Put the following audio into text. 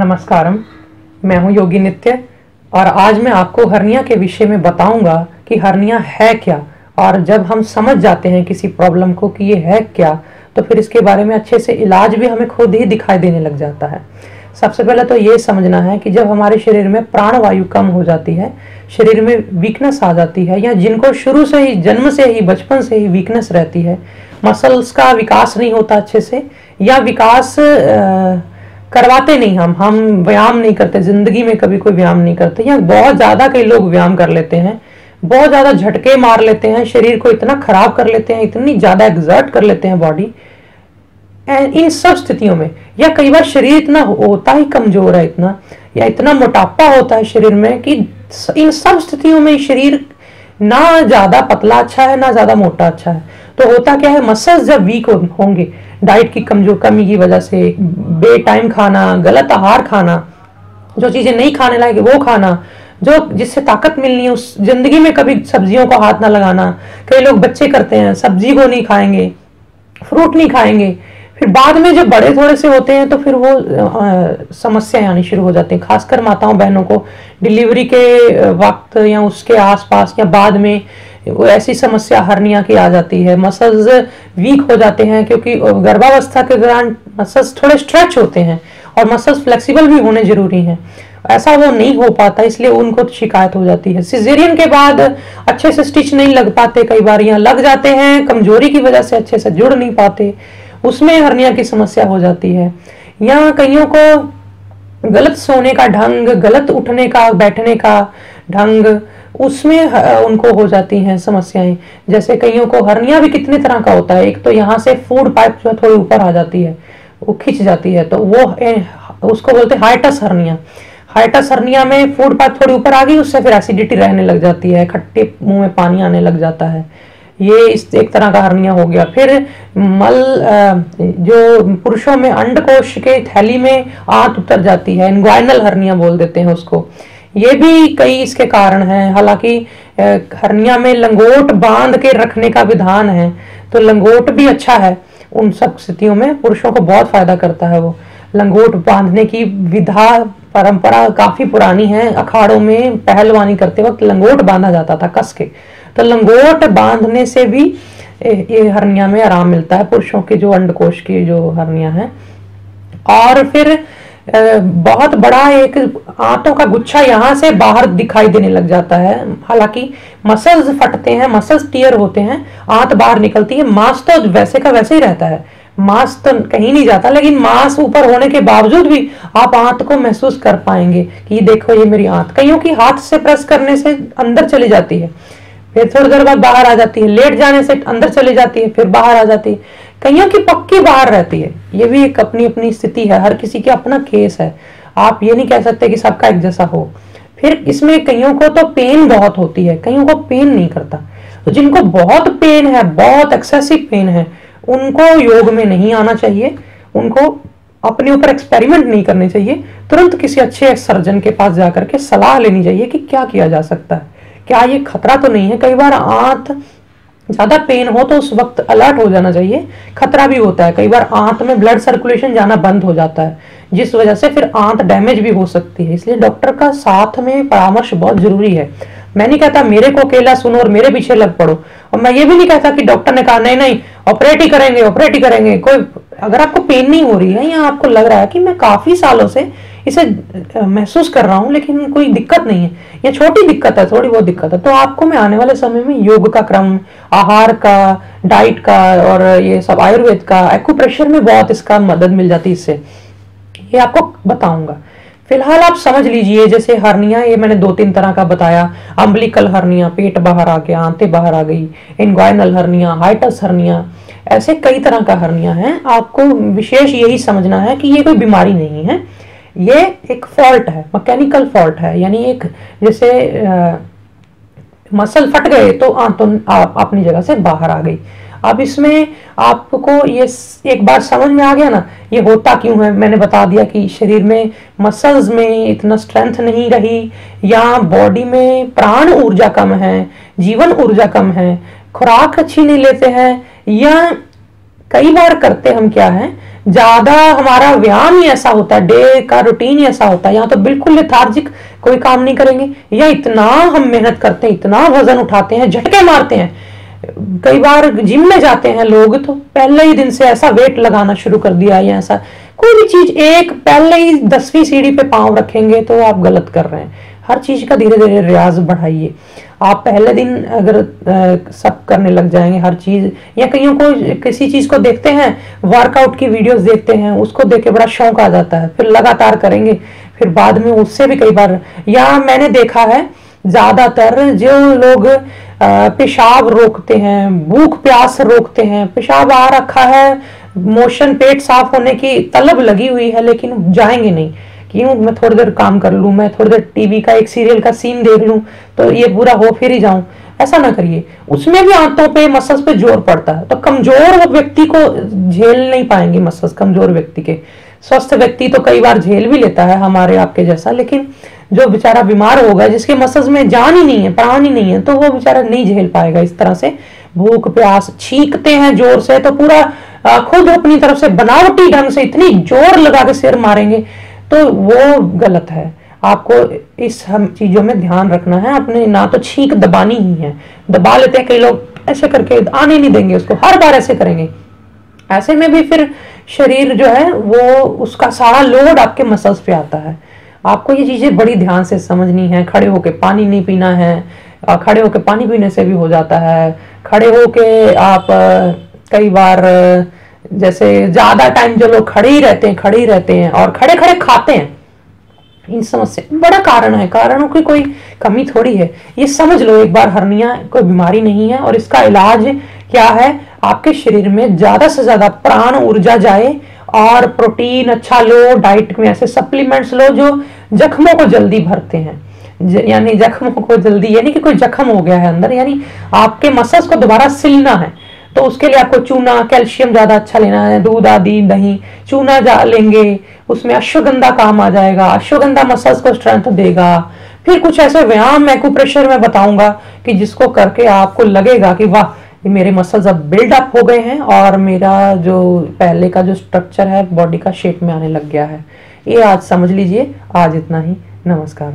नमस्कारम। मैं हूँ योगी नित्य और आज मैं आपको हर्निया के विषय में बताऊँगा कि हर्निया है क्या और जब हम समझ जाते हैं किसी प्रॉब्लम को कि ये है क्या तो फिर इसके बारे में अच्छे से इलाज भी हमें खुद ही दिखाई देने लग जाता है। सबसे पहले तो ये समझना है कि जब हमारे शरीर में प्राणवायु कम हो जाती है शरीर में वीकनेस आ जाती है या जिनको शुरू से ही जन्म से ही बचपन से ही वीकनेस रहती है मसल्स का विकास नहीं होता अच्छे से या विकास आ, करवाते नहीं हम हम व्यायाम नहीं करते, ज़िंदगी में कभी कोई व्यायाम नहीं करते। या बहुत ज़्यादा कई लोग व्यायाम कर लेते हैं, बहुत ज़्यादा झटके मार लेते हैं, शरीर को इतना खराब कर लेते हैं, इतनी ज़्यादा एग्जर्ट कर लेते हैं बॉडी इन सब स्थितियों में, या कई बार शरीर इतना होता ही कमज़ोर है इतना, या इतना मोटापा होता है शरीर में कि इन सब स्थितियों में शरीर ना ज़्यादा पतला अच्छा है, ना ज़्यादा मोटा अच्छा है। तो होता क्या है मसल्स जब वीक होंगे डाइट की कमज़ोर कमी की वजह से बे टाइम खाना, गलत आहार खाना, जो चीज़ें नहीं खाने लायक वो खाना, जो जिससे ताकत मिलनी है, उस ज़िंदगी में कभी सब्जियों को हाथ ना लगाना, कई लोग बच्चे करते हैं, सब्ज़ी को नहीं खाएँगे फ्रूट नहीं खाएँगे फिर बाद में जब बड़े थोड़े से होते हैं तो फिर वो समस्या आनी शुरू हो जाती है। खासकर माताओं बहनों को डिलीवरी के वक्त या उसके आसपास या बाद में वो ऐसी समस्या हरनिया की आ जाती है। मसल्स वीक हो जाते हैं क्योंकि गर्भावस्था के दौरान मसल्स थोड़े स्ट्रेच होते हैं और मसल्स फ्लेक्सिबल भी होने ज़रूरी हैं। ऐसा वो नहीं हो पाता, इसलिए उनको शिकायत हो जाती है। सिजेरियन के बाद अच्छे से स्टिच नहीं लग पाते, कई बार यहाँ लग जाते हैं, कमज़ोरी की वजह से अच्छे से जुड़ नहीं पाते। उसमें हरनिया की समस्या हो जाती है। या कईयों को गलत सोने का ढंग, गलत उठने का, बैठने का ढंग, उसमें उनको हो जाती हैं समस्याएँ। जैसे कईयों को हरनिया भी कितने तरह का होता है। एक तो यहाँ से फ़ूड पाइप जो थोड़ी ऊपर आ जाती है, वो खिंच जाती है तो वो उसको बोलते हैं हाइटस हर्निया। हाइटस हर्निया में फ़ूड पाइप थोड़ी ऊपर आ गई, उससे फिर एसिडिटी रहने लग जाती है, खट्टे मुँह में पानी आने लग जाता है। ये इस एक तरह का हरनिया हो गया। फिर मल जो पुरुषों में अंडकोश के थैली में आंत उतर जाती है इनग्वाइनल हरनिया बोल देते हैं उसको। ये भी कई इसके कारण हैं। हालाँकि हरनिया में लंगोट बाँध के रखने का विधान है तो लंगोट भी अच्छा है। उन सब स्थितियों में पुरुषों को बहुत फ़ायदा करता है वो। लंगोट बांधने की विधा, परंपरा काफ़ी पुरानी है। अखाड़ों में पहलवानी करते वक्त लंगोट बांधा जाता था कस के। तो लंगोट बांधने से भी ये हरनिया में आराम मिलता है, पुरुषों के जो अंडकोश की जो हरनिया है। और फिर बहुत बड़ा एक आंतों का गुच्छा यहाँ से बाहर दिखाई देने लग जाता है। हालाँकि मसल्स फटते हैं मसल्स टीयर होते हैं, आंत बाहर निकलती है। मांस तो वैसे का वैसे ही रहता है। मांस तो कहीं नहीं जाता, लेकिन मांस ऊपर होने के बावजूद भी आप आंत को महसूस कर पाएँगे कि देखो, ये मेरी आंत। कईयों की हाथ से प्रेस करने से अंदर चली जाती है। फिर थोड़ी देर बाद बाहर आ जाती है। लेट जाने से अंदर चली जाती है, फिर बाहर आ जाती है। कईयों की पक्की बाहर रहती है। ये भी एक अपनी अपनी स्थिति है। हर किसी की अपना केस है। आप ये नहीं कह सकते कि सबका एक जैसा हो। फिर इसमें कईयों को तो पेन बहुत होती है। कईयों को पेन नहीं करता। तो जिनको बहुत पेन है, बहुत एक्सेसिव पेन है, उनको योग में नहीं आना चाहिए। उनको अपने ऊपर एक्सपेरिमेंट नहीं करने चाहिए। तुरंत किसी अच्छे सर्जन के पास जाकर के सलाह लेनी चाहिए कि क्या किया जा सकता है। क्या ये खतरा तो नहीं है? कई बार आंत, ज़्यादा पेन हो तो उस वक्त अलर्ट हो जाना चाहिए। खतरा भी होता है। कई बार आंत में ब्लड सर्कुलेशन जाना बंद हो जाता है, जिस वजह से फिर आंत डैमेज भी हो सकती है। इसलिए डॉक्टर का साथ में परामर्श बहुत ज़रूरी है। मैं नहीं कहता मेरे को अकेला सुनो और मेरे पीछे लग पड़ो। और मैं ये भी नहीं कहता कि डॉक्टर ने कहा, नहीं नहीं ऑपरेट ही करेंगे ऑपरेट ही करेंगे। कोई अगर आपको पेन नहीं हो रही है या आपको लग रहा है कि मैं काफ़ी सालों से इसे महसूस कर रहा हूँ, लेकिन कोई दिक्कत नहीं है। या छोटी दिक्कत है, थोड़ी बहुत दिक्कत है। तो आपको मैं आने वाले समय में योग का क्रम, आहार का, डाइट का और ये सब आयुर्वेद का एक्यूप्रेशर में बहुत इसका मदद मिल जाती है इससे। ये आपको बताऊँगा। फ़िलहाल आप समझ लीजिए, जैसे हरनिया, ये मैंने दो तीन तरह का बताया। अम्बलिकल हरनिया पेट बाहर आ गया, आंते बाहर आ गई इनग्वाइनल हरनिया हाइटस हरनिया ऐसे कई तरह का हरनिया है। आपको विशेष यही समझना है कि ये कोई बीमारी नहीं है। ये एक फॉल्ट है मैकेनिकल फॉल्ट है, यानी एक जैसे मसल फट गए तो आंतों आप अपनी जगह से बाहर आ गई। अब इसमें आपको ये एक बार समझ में आ गया ना, ये होता क्यों है? मैंने बता दिया कि शरीर में मसल्स में इतना स्ट्रेंथ नहीं रही, या बॉडी में प्राण ऊर्जा कम है, जीवन ऊर्जा कम है, खुराक अच्छी नहीं लेते हैं, या कई बार करते हम क्या है, ज़्यादा हमारा व्यायाम ही ऐसा होता है, डे का रूटीन ही ऐसा होता है, यहाँ तो बिल्कुल लेथार्जिक कोई काम नहीं करेंगे, या इतना हम मेहनत करते हैं, इतना वज़न उठाते हैं, झटके मारते हैं, कई बार जिम में जाते हैं लोग तो पहले ही दिन से ऐसा वेट लगाना शुरू कर दिया या ऐसा, कोई भी चीज़, एक पहले ही दसवीं सीढ़ी पे पाँव रखेंगे तो आप गलत कर रहे हैं। हर चीज़ का धीरे धीरे रियाज बढ़ाइए। आप पहले दिन अगर आ, सब करने लग जाएँगे हर चीज़ या कईयों को किसी चीज़ को देखते हैं वर्कआउट की वीडियोस देखते हैं उसको देख के बड़ा शौक आ जाता है फिर लगातार करेंगे फिर बाद में उससे भी कई बार या मैंने देखा है ज़्यादातर जो लोग पेशाब रोकते हैं भूख प्यास रोकते हैं पेशाब आ रखा है मोशन पेट साफ़ होने की तलब लगी हुई है लेकिन जाएँगे नहीं। क्यों? मैं थोड़ी देर काम कर लूँ, मैं थोड़ी देर टीवी का, एक सीरियल का सीन देख लूँ तो ये पूरा हो फिर ही जाऊँ। ऐसा ना करिए। उसमें भी आंतों पे मसल्स पे ज़ोर पड़ता है तो कमज़ोर वो व्यक्ति को झेल नहीं पाएँगे मसल्स, कमज़ोर व्यक्ति के। स्वस्थ व्यक्ति तो कई बार झेल भी लेता है हमारे आपके जैसा, लेकिन जो बेचारा बीमार होगा जिसके मसल्स में जान ही नहीं है, प्राण ही नहीं है तो वो बेचारा नहीं झेल पाएगा इस तरह से। भूख, प्यास छींकते हैं ज़ोर से तो पूरा खुद अपनी तरफ़ से बनावटी ढंग से इतनी ज़ोर लगा के सिर मारेंगे। तो वो गलत है। आपको इस हम चीज़ों में ध्यान रखना है। अपने ना तो छींक दबानी ही है। दबा लेते हैं कई लोग, ऐसे करके आने नहीं देंगे उसको। हर बार ऐसे करेंगे। ऐसे में भी फिर शरीर जो है, वो उसका सारा लोड आपके मसल्स पे आता है। आपको ये चीज़ें बड़ी ध्यान से समझनी है। खड़े होके पानी नहीं पीना है। खड़े होके पानी पीने से भी हो जाता है। खड़े होके आप कई बार जैसे ज़्यादा टाइम जो लोग खड़े ही रहते हैं, खड़े ही रहते हैं और खड़े खड़े खाते हैं, इन समस्या बड़ा कारण है। कारणों की कोई कमी थोड़ी है। ये समझ लो, एक बार हरनिया, कोई बीमारी नहीं है और इसका इलाज क्या है? आपके शरीर में ज़्यादा से ज़्यादा प्राण ऊर्जा जाए और प्रोटीन अच्छा लो डाइट में ऐसे सप्लीमेंट्स लो जो जख्मों को जल्दी भरते हैं। यानी जख्मों को जल्दी, यानी कि कोई जख्म हो गया है अंदर, यानी आपके मसल्स को दोबारा सिलना है। तो उसके लिए आपको चूना कैल्शियम ज़्यादा अच्छा लेना है, दूध आदि दही, चूना जा लेंगे, उसमें अश्वगंधा काम आ जाएगा, अश्वगंधा मसल्स को स्ट्रेंथ देगा। फिर कुछ ऐसे व्यायाम मैकुप्रेशर में बताऊँगा कि जिसको करके आपको लगेगा कि वाह मेरे मसल्स अब बिल्ड अप हो गए हैं और मेरा जो पहले का जो स्ट्रक्चर है बॉडी का शेप में आने लग गया है। ये आज समझ लीजिए, आज इतना ही। नमस्कार